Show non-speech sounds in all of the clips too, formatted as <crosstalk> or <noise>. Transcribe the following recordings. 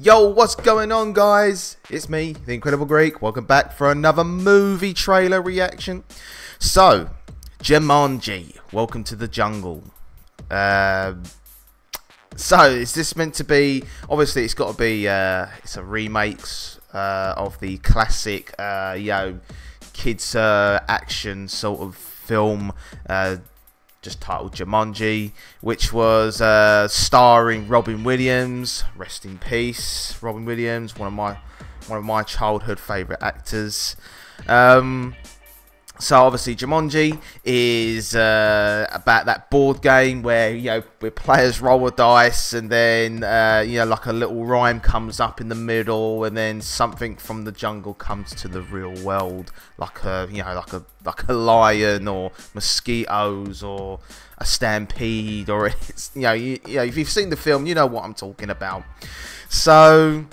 Yo, what's going on, guys? It's me, the Incredible Greek. Welcome back for another movie trailer reaction. So, Jumanji, Welcome to the Jungle. Um, so, is this meant to be? Obviously, it's got to be. Uh, it's a remakes uh, of the classic, uh, you know, kids uh, action sort of film. Just titled Jumanji, which was uh, starring Robin Williams. Rest in peace, Robin Williams, one of my one of my childhood favourite actors. Um, so obviously Jumanji is uh, about that board game where you know where players roll a dice and then uh, you know like a little rhyme comes up in the middle and then something from the jungle comes to the real world like a you know like a like a lion or mosquitoes or a stampede or <laughs> it's you know you, you know if you've seen the film you know what I'm talking about. So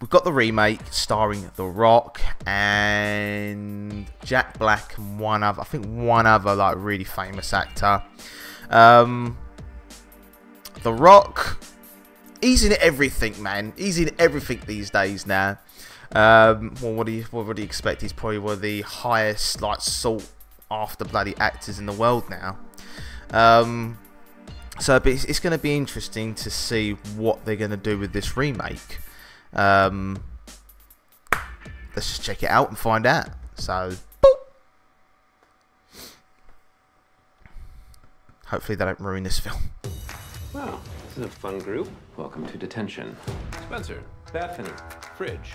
we've got the remake starring The Rock and Jack Black and one other, I think one other like really famous actor. Um, the Rock, he's in everything, man. He's in everything these days now. Um, well, what do you what would you expect? He's probably one of the highest like sought after bloody actors in the world now. Um, so it's, it's going to be interesting to see what they're going to do with this remake. Um, let's just check it out and find out. So, boop. hopefully they don't ruin this film. Wow, this is a fun group. Welcome to detention. Spencer, Bethany, Fridge,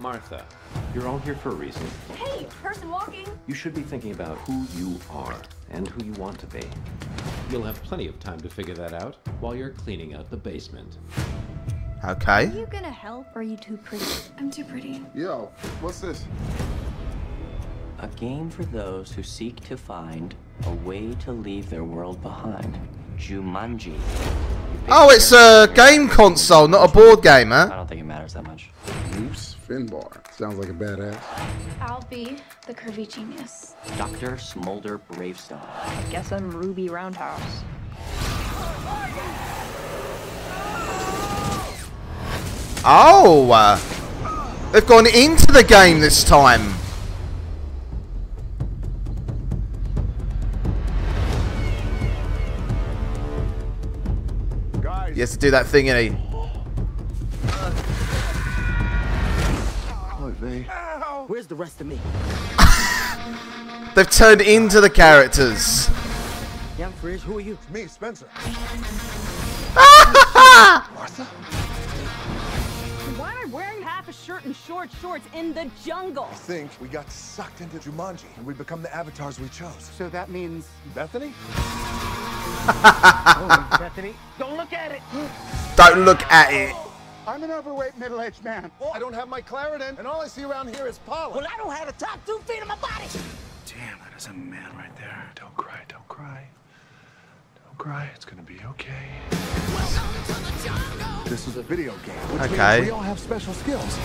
Martha. You're all here for a reason. Hey, person walking. You should be thinking about who you are and who you want to be. You'll have plenty of time to figure that out while you're cleaning out the basement. Okay. Are you gonna help or are you too pretty? I'm too pretty. Yo, what's this? A game for those who seek to find a way to leave their world behind. Jumanji. Oh, it's a game console, not a board game, I don't think it matters that much. Bruce Finbar. Sounds like a badass. I'll be the curvy genius. Dr. Smolder Bravestone. I guess I'm Ruby Roundhouse. Oh, uh, they've gone into the game this time. Guys, He has to do that thing, innit? look, they. Where's the rest of me? <laughs> They've turned into the characters. Young Fridge, who are you? It's Me, Spencer. <laughs> Martha? Shirt and short shorts in the jungle? I think we got sucked into Jumanji and we become the avatars we chose. So that means Bethany? Bethany. Don't look at it. Don't look at it. I'm an overweight middle-aged man. I don't have my Claritin, and all I see around here is pollen. Well, I don't have the top two feet of my body. Damn, that is a man right there. Don't cry, don't cry. Don't cry, it's gonna be okay. This is a video game, which Okay. means we all have special skills.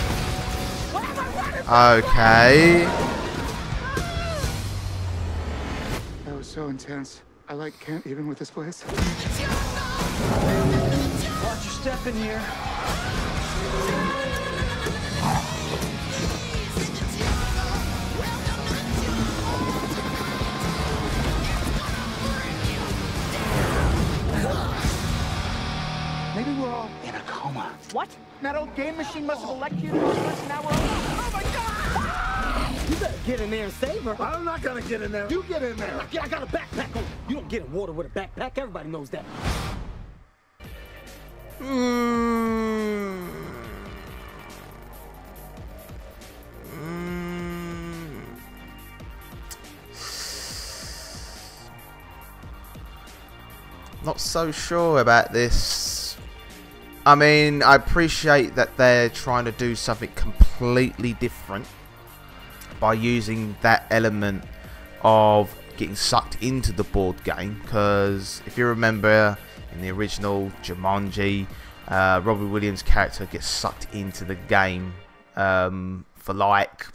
Okay. That was so intense. I like can't even with this place. Watch your step in here. We're all in a coma. What? That old game machine must have electrocuted us and now we're all... Oh my god! You better get in there and save her. I'm not gonna get in there. You get in there. I got a backpack on. You don't get in water with a backpack. Everybody knows that. Mm. Mm. Not so sure about this. I mean, I appreciate that they're trying to do something completely different by using that element of getting sucked into the board game. Because if you remember in the original Jumanji, uh, Robin Williams' character gets sucked into the game um, for like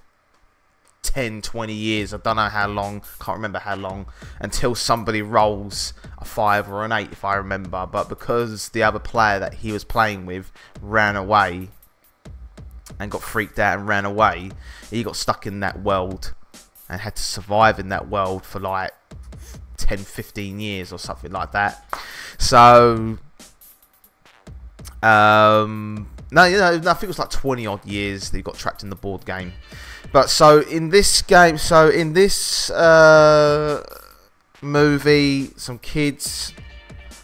10, 20 years. I don't know how long. Can't remember how long until somebody rolls a five or an eight, if I remember. But because the other player that he was playing with ran away and got freaked out and ran away, he got stuck in that world and had to survive in that world for like 10, 15 years or something like that. So, um, no, you know, I think it was like 20 odd years that he got trapped in the board game. But so in this game, so in this uh, movie, some kids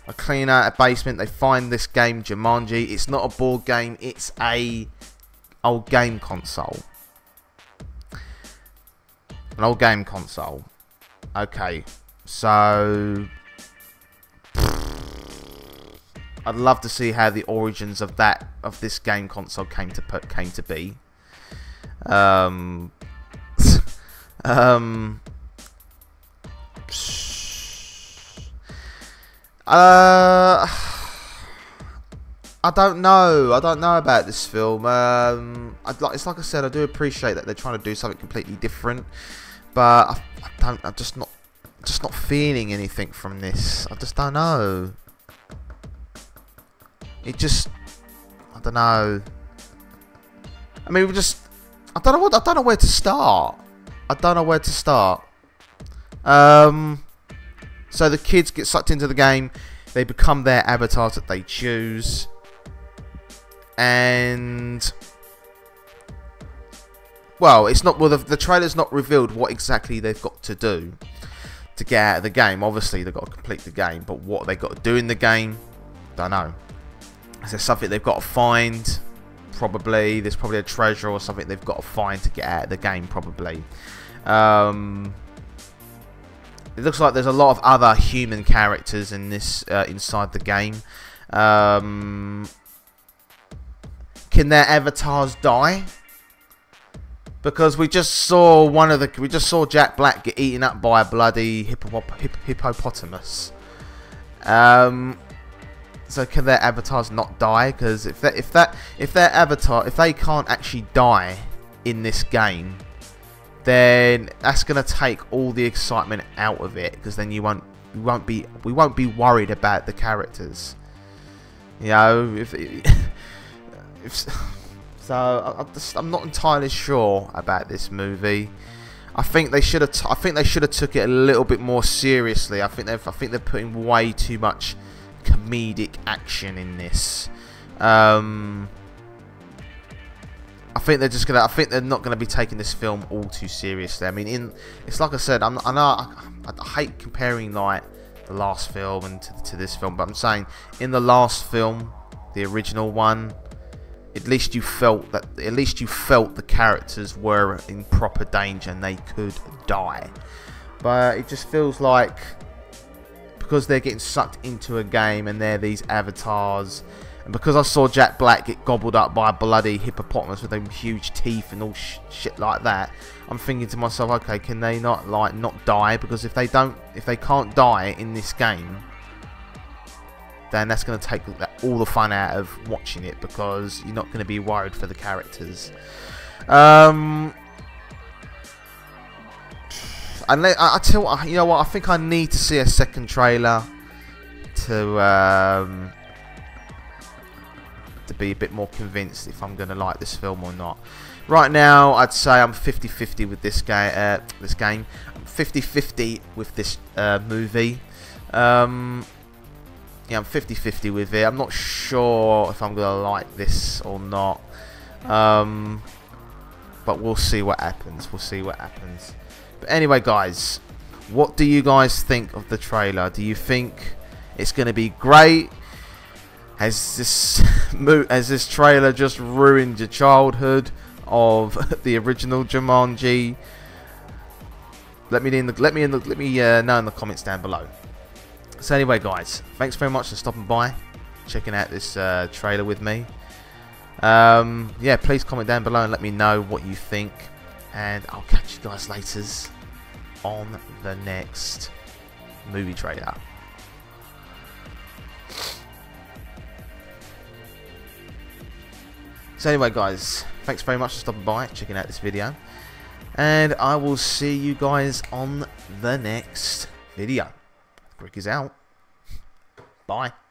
are cleaning out a basement. They find this game, Jumanji. It's not a board game. It's a old game console. An old game console. Okay, so I'd love to see how the origins of that of this game console came to put, came to be. Um, <laughs> um, uh, <sighs> I don't know. I don't know about this film. Um, I'd like, it's like I said, I do appreciate that they're trying to do something completely different, but I, I don't. I'm just not, just not feeling anything from this. I just don't know. It just, I don't know. I mean, we just, I don't know what, I don't know where to start. I don't know where to start. Um, so the kids get sucked into the game. They become their avatars that they choose and well, it's not well. The, the trailer's not revealed what exactly they've got to do to get out of the game. Obviously, they've got to complete the game, but what they've got to do in the game, I don't know. Is there something they've got to find? Probably. There's probably a treasure or something they've got to find to get out of the game. Probably. Um, it looks like there's a lot of other human characters in this uh, inside the game. Um, can their avatars die? Because we just saw one of the we just saw Jack Black get eaten up by a bloody hippop, hip, hippopotamus. Um, so can their avatars not die? Because if that if that if their avatar if they can't actually die in this game, then that's gonna take all the excitement out of it. Because then you won't we won't be we won't be worried about the characters. You know if. if <laughs> so I, just, I'm not entirely sure about this movie. I think they should have. I think they should have took it a little bit more seriously. I think they've. I think they're putting way too much comedic action in this. Um, I think they're just gonna. I think they're not gonna be taking this film all too seriously. I mean, in it's like I said. I'm, I know. I, I hate comparing like the last film and to, to this film, but I'm saying in the last film, the original one, at least you felt that at least you felt the characters were in proper danger and they could die but it just feels like because they're getting sucked into a game and they're these avatars and because I saw Jack Black get gobbled up by a bloody hippopotamus with them huge teeth and all sh shit like that I'm thinking to myself okay can they not like not die because if they don't if they can't die in this game then that's going to take all the fun out of watching it because you're not going to be worried for the characters. Um, I, I tell you know what, I think I need to see a second trailer to um, to be a bit more convinced if I'm going to like this film or not. Right now, I'd say I'm 50-50 with this game. Uh, this game, 50-50 with this uh, movie. Um, yeah, I'm 50-50 with it. I'm not sure if I'm going to like this or not. Um, but we'll see what happens. We'll see what happens. But anyway, guys, what do you guys think of the trailer? Do you think it's going to be great? Has this <laughs> has this trailer just ruined your childhood of <laughs> the original Jumanji? Let me in the let me in the, let me uh, know in the comments down below. So anyway, guys, thanks very much for stopping by, checking out this uh, trailer with me. Um, yeah, please comment down below and let me know what you think. And I'll catch you guys later on the next movie trailer. So anyway, guys, thanks very much for stopping by, checking out this video. And I will see you guys on the next video. Greek is out. Bye.